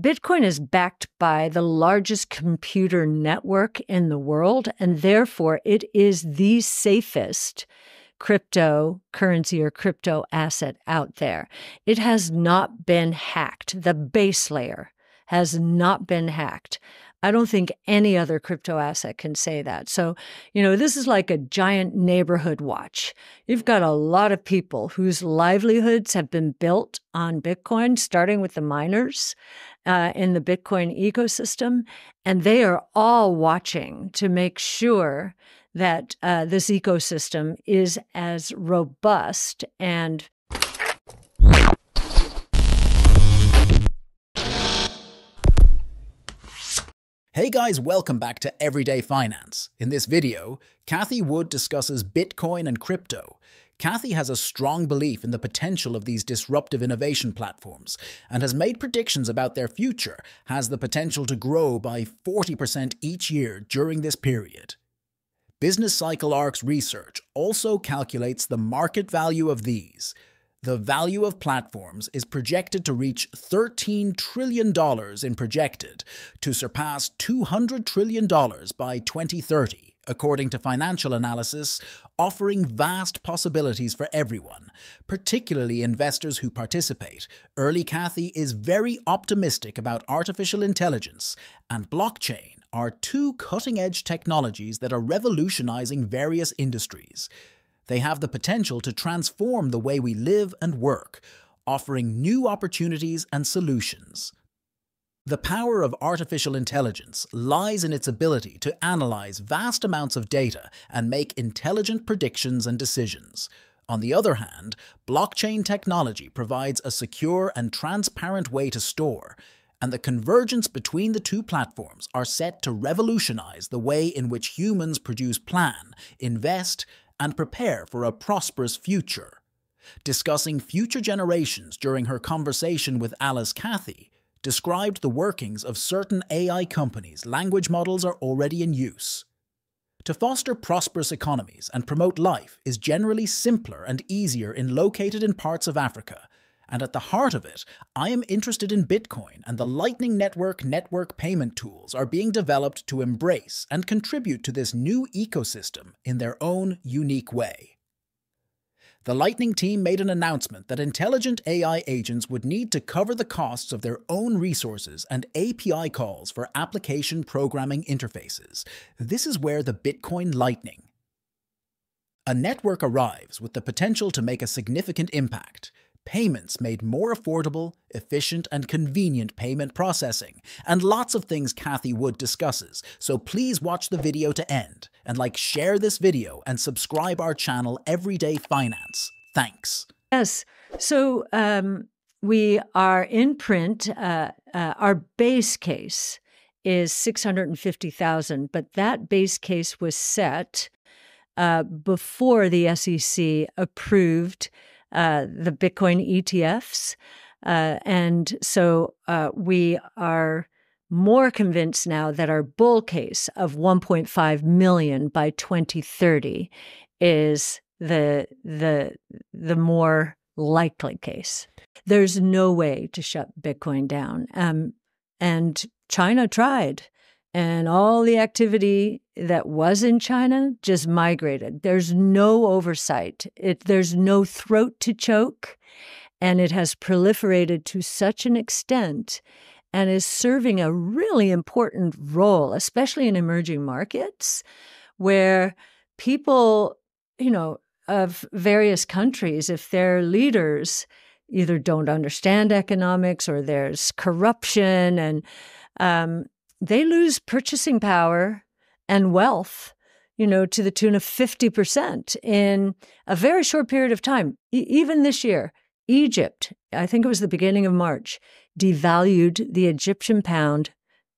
Bitcoin is backed by the largest computer network in the world, and therefore it is the safest cryptocurrency or crypto asset out there. It has not been hacked. The base layer has not been hacked. I don't think any other crypto asset can say that. So, you know, this is like a giant neighborhood watch. You've got a lot of people whose livelihoods have been built on Bitcoin, starting with the miners uh, in the Bitcoin ecosystem, and they are all watching to make sure that uh, this ecosystem is as robust and Hey guys, welcome back to Everyday Finance. In this video, Cathie Wood discusses Bitcoin and crypto. Cathie has a strong belief in the potential of these disruptive innovation platforms and has made predictions about their future has the potential to grow by 40% each year during this period. Business Cycle Ark's research also calculates the market value of these. The value of platforms is projected to reach $13 trillion in projected to surpass $200 trillion by 2030, according to financial analysis, offering vast possibilities for everyone, particularly investors who participate. Early Cathie is very optimistic about artificial intelligence and blockchain are two cutting edge technologies that are revolutionizing various industries. They have the potential to transform the way we live and work, offering new opportunities and solutions. The power of artificial intelligence lies in its ability to analyze vast amounts of data and make intelligent predictions and decisions. On the other hand, blockchain technology provides a secure and transparent way to store, and the convergence between the two platforms are set to revolutionize the way in which humans produce plan, invest, and prepare for a prosperous future. Discussing future generations during her conversation with Alice Cathie, described the workings of certain AI companies' language models are already in use. To foster prosperous economies and promote life is generally simpler and easier in located in parts of Africa and at the heart of it, I am interested in Bitcoin and the Lightning Network network payment tools are being developed to embrace and contribute to this new ecosystem in their own unique way. The Lightning team made an announcement that intelligent AI agents would need to cover the costs of their own resources and API calls for application programming interfaces. This is where the Bitcoin Lightning. A network arrives with the potential to make a significant impact payments made more affordable, efficient, and convenient payment processing, and lots of things Cathie Wood discusses, so please watch the video to end, and like share this video and subscribe our channel Everyday Finance. Thanks. Yes, so um, we are in print. Uh, uh, our base case is 650,000, but that base case was set uh, before the SEC approved uh, the Bitcoin ETFs. Uh, and so uh, we are more convinced now that our bull case of 1.5 million by 2030 is the the the more likely case. There's no way to shut Bitcoin down. Um, and China tried and all the activity that was in China just migrated. There's no oversight. It, there's no throat to choke, and it has proliferated to such an extent and is serving a really important role, especially in emerging markets where people, you know, of various countries, if their leaders either don't understand economics or there's corruption and um, they lose purchasing power and wealth, you know, to the tune of 50% in a very short period of time. E- even this year, Egypt, I think it was the beginning of March, devalued the Egyptian pound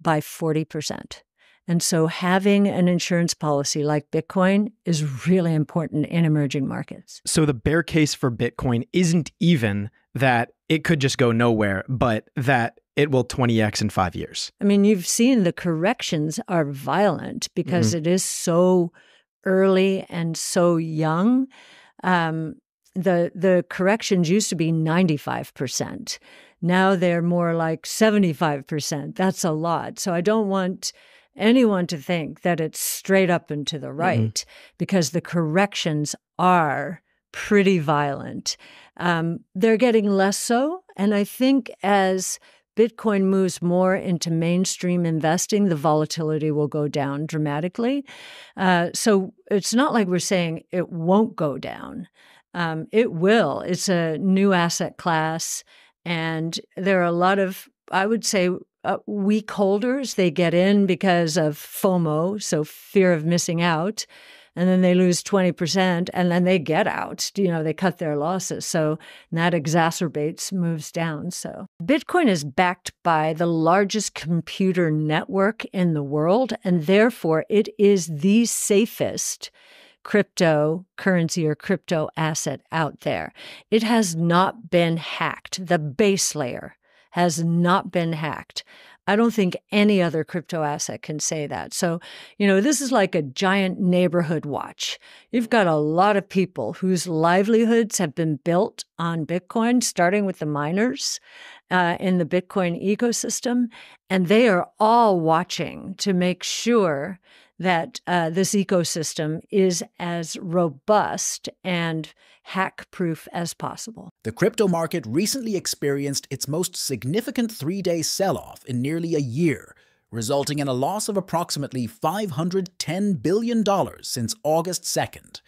by 40%. And so having an insurance policy like Bitcoin is really important in emerging markets. So the bear case for Bitcoin isn't even that it could just go nowhere, but that it will 20x in five years. I mean, you've seen the corrections are violent because mm-hmm. it is so early and so young. Um, the the corrections used to be 95%. Now they're more like 75%. That's a lot. So I don't want anyone to think that it's straight up and to the mm-hmm. right mm-hmm. because the corrections are pretty violent. Um, they're getting less so. And I think as Bitcoin moves more into mainstream investing, the volatility will go down dramatically. Uh, so it's not like we're saying it won't go down. Um, it will. It's a new asset class. And there are a lot of, I would say, uh, weak holders. They get in because of FOMO, so fear of missing out and then they lose 20% and then they get out. You know they cut their losses. So that exacerbates moves down. So bitcoin is backed by the largest computer network in the world and therefore it is the safest cryptocurrency or crypto asset out there. It has not been hacked. The base layer has not been hacked I don't think any other crypto asset can say that. So, you know, this is like a giant neighborhood watch. You've got a lot of people whose livelihoods have been built on Bitcoin, starting with the miners uh, in the Bitcoin ecosystem. And they are all watching to make sure that uh, this ecosystem is as robust and hack proof as possible. The crypto market recently experienced its most significant three day sell off in nearly a year, resulting in a loss of approximately $510 billion since August 2nd.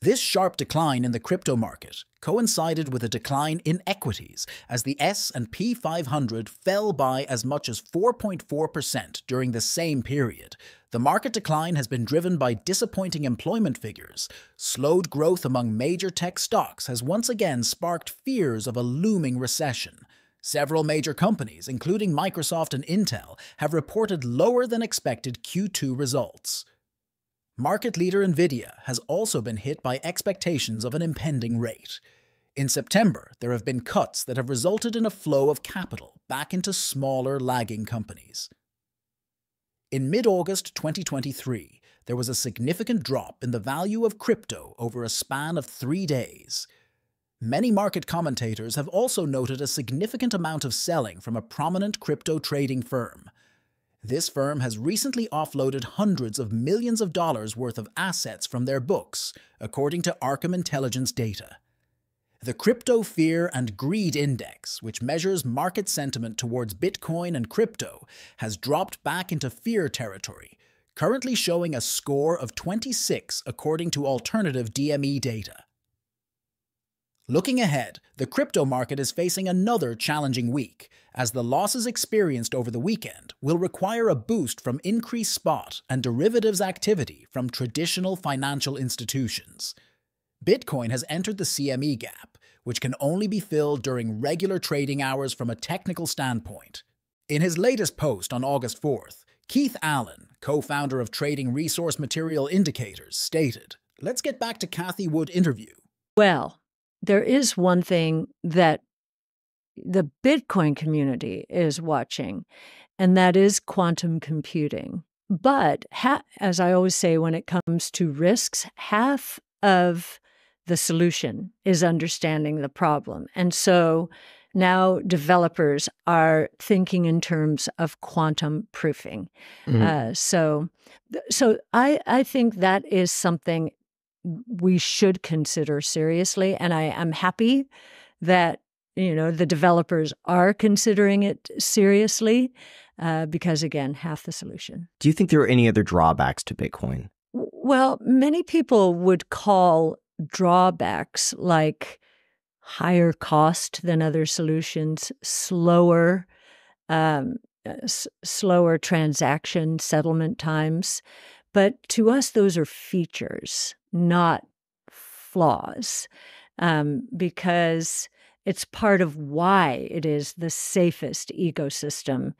This sharp decline in the crypto market coincided with a decline in equities as the S&P 500 fell by as much as 4.4% during the same period. The market decline has been driven by disappointing employment figures. Slowed growth among major tech stocks has once again sparked fears of a looming recession. Several major companies, including Microsoft and Intel, have reported lower than expected Q2 results. Market leader Nvidia has also been hit by expectations of an impending rate. In September, there have been cuts that have resulted in a flow of capital back into smaller, lagging companies. In mid August 2023, there was a significant drop in the value of crypto over a span of three days. Many market commentators have also noted a significant amount of selling from a prominent crypto trading firm. This firm has recently offloaded hundreds of millions of dollars worth of assets from their books, according to Arkham Intelligence data. The Crypto Fear and Greed Index, which measures market sentiment towards Bitcoin and crypto, has dropped back into fear territory, currently showing a score of 26 according to alternative.me data. Looking ahead, the crypto market is facing another challenging week, as the losses experienced over the weekend will require a boost from increased spot and derivatives activity from traditional financial institutions. Bitcoin has entered the CME gap, which can only be filled during regular trading hours from a technical standpoint. In his latest post on August 4th, Keith Alan, co founder of Trading Resource Material Indicators, stated Let's get back to Cathie Wood interview. Well, there is one thing that the Bitcoin community is watching, and that is quantum computing. But ha- as I always say, when it comes to risks, half of the solution is understanding the problem. And so now developers are thinking in terms of quantum proofing. Mm-hmm. Uh, so, so I I think that is something we should consider seriously. And I am happy that you know the developers are considering it seriously uh, because again, half the solution. Do you think there are any other drawbacks to Bitcoin? Well, many people would call drawbacks like higher cost than other solutions, slower, um, uh, s- slower transaction settlement times. But to us, those are features not flaws, um, because it's part of why it is the safest ecosystem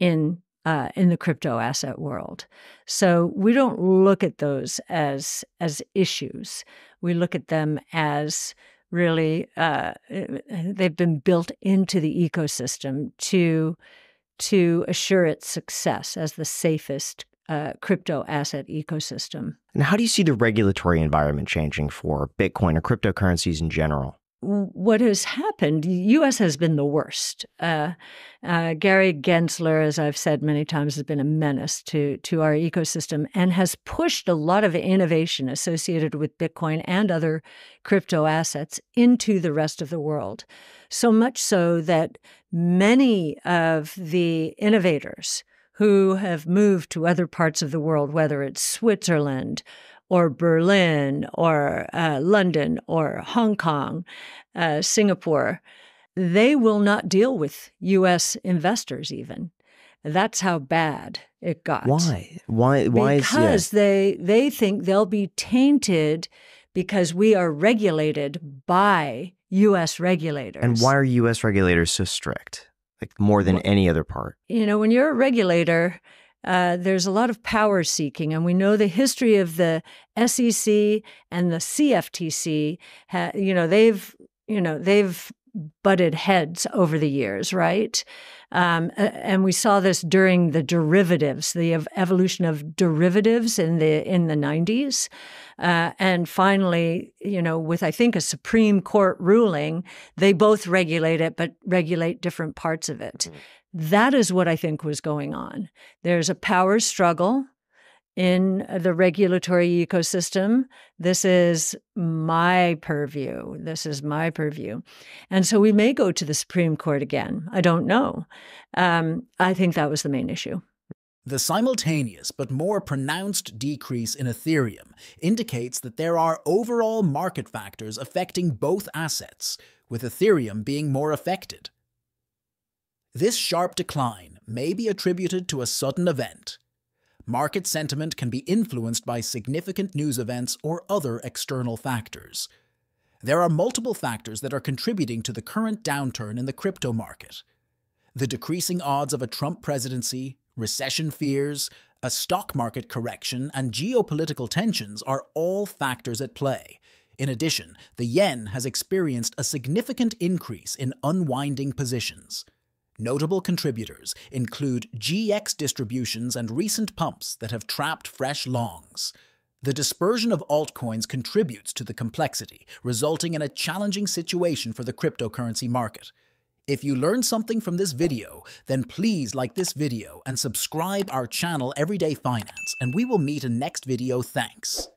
in uh, in the crypto asset world. So we don't look at those as as issues. We look at them as really uh, they've been built into the ecosystem to to assure its success as the safest uh, crypto asset ecosystem. And how do you see the regulatory environment changing for Bitcoin or cryptocurrencies in general? what has happened, U.S. has been the worst. Uh, uh, Gary Gensler, as I've said many times, has been a menace to to our ecosystem and has pushed a lot of innovation associated with Bitcoin and other crypto assets into the rest of the world. So much so that many of the innovators who have moved to other parts of the world, whether it's Switzerland or Berlin or uh, London or Hong Kong, uh, Singapore, they will not deal with U.S. investors even. That's how bad it got. Why? Why? Why? Because is, yeah. they they think they'll be tainted because we are regulated by U.S. regulators. And why are U.S. regulators so strict? Like more than any other part. You know, when you're a regulator, uh, there's a lot of power seeking, and we know the history of the SEC and the CFTC. Ha, you know, they've you know they've butted heads over the years, right? Um, and we saw this during the derivatives, the evolution of derivatives in the in the 90s. Uh, and finally, you know, with I think a Supreme Court ruling, they both regulate it, but regulate different parts of it. Mm-hmm. That is what I think was going on. There's a power struggle in the regulatory ecosystem. This is my purview. This is my purview. And so we may go to the Supreme Court again. I don't know. Um, I think that was the main issue. The simultaneous but more pronounced decrease in Ethereum indicates that there are overall market factors affecting both assets, with Ethereum being more affected. This sharp decline may be attributed to a sudden event, market sentiment can be influenced by significant news events or other external factors. There are multiple factors that are contributing to the current downturn in the crypto market. The decreasing odds of a Trump presidency, recession fears, a stock market correction, and geopolitical tensions are all factors at play. In addition, the yen has experienced a significant increase in unwinding positions. Notable contributors include GX distributions and recent pumps that have trapped fresh longs. The dispersion of altcoins contributes to the complexity, resulting in a challenging situation for the cryptocurrency market. If you learned something from this video, then please like this video and subscribe our channel Everyday Finance, and we will meet in next video. Thanks.